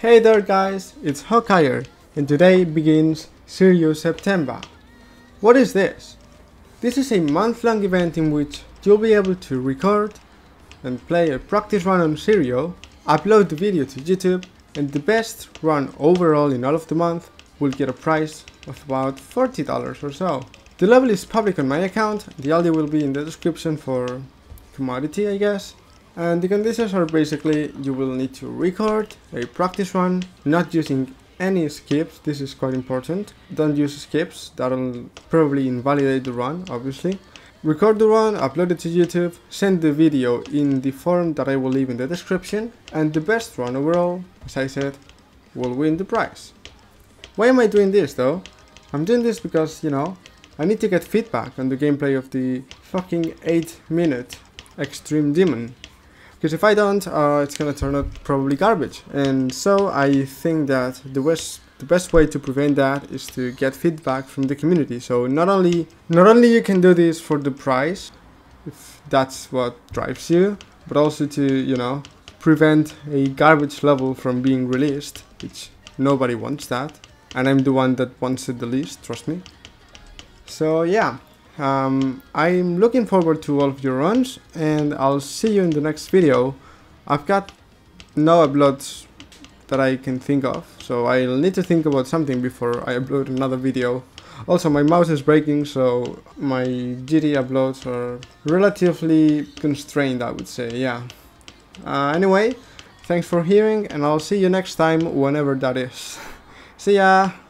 Hey there guys, it's Hawkyre and today begins Shiryou September. What is this? This is a month-long event in which you'll be able to record and play a practice run on Shiryou, upload the video to YouTube, and the best run overall in all of the month will get a price of about $40 or so. The level is public on my account, the ID will be in the description for commodity I guess. And the conditions are basically you will need to record a practice run, not using any skips, this is quite important. Don't use skips, that'll probably invalidate the run, obviously. Record the run, upload it to YouTube, send the video in the form that I will leave in the description, and the best run overall, as I said, will win the prize. Why am I doing this though? I'm doing this because, you know, I need to get feedback on the gameplay of the fucking 8 minute Extreme Demon because if I don't, uh, it's gonna turn out probably garbage. And so I think that the best the best way to prevent that is to get feedback from the community. So not only not only you can do this for the price, if that's what drives you, but also to you know prevent a garbage level from being released, which nobody wants that, and I'm the one that wants it the least. Trust me. So yeah, um, I'm looking forward to all of your runs and I'll see you in the next video. I've got no uploads that I can think of, so I'll need to think about something before I upload another video. Also, my mouse is breaking, so my GD uploads are relatively constrained, I would say, yeah. Uh, anyway, thanks for hearing, and I'll see you next time, whenever that is. see ya!